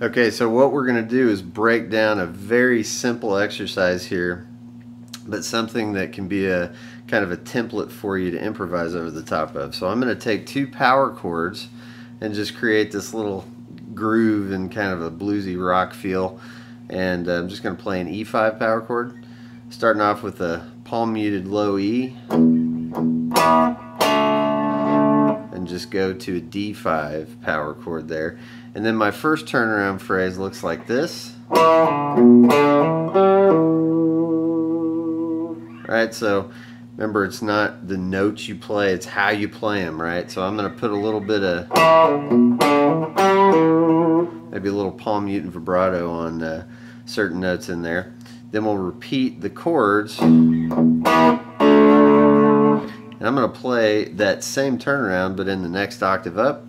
Okay, so what we're going to do is break down a very simple exercise here, but something that can be a kind of a template for you to improvise over the top of. So I'm going to take two power chords and just create this little groove and kind of a bluesy rock feel. And uh, I'm just going to play an E5 power chord, starting off with a palm muted low E just go to a D5 power chord there. And then my first turnaround phrase looks like this. Right, so remember it's not the notes you play, it's how you play them, right? So I'm going to put a little bit of, maybe a little palm mutant vibrato on uh, certain notes in there. Then we'll repeat the chords. And I'm going to play that same turnaround but in the next octave up.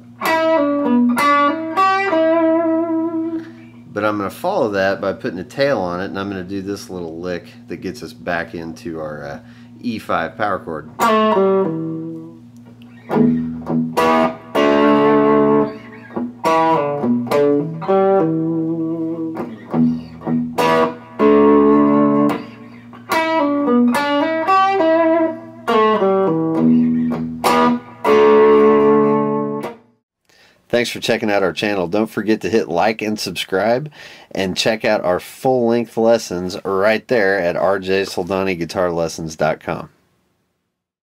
But I'm going to follow that by putting a tail on it and I'm going to do this little lick that gets us back into our uh, E5 power chord. Thanks for checking out our channel. Don't forget to hit like and subscribe and check out our full length lessons right there at rjsoldaniguitarlessons.com.